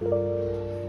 うん。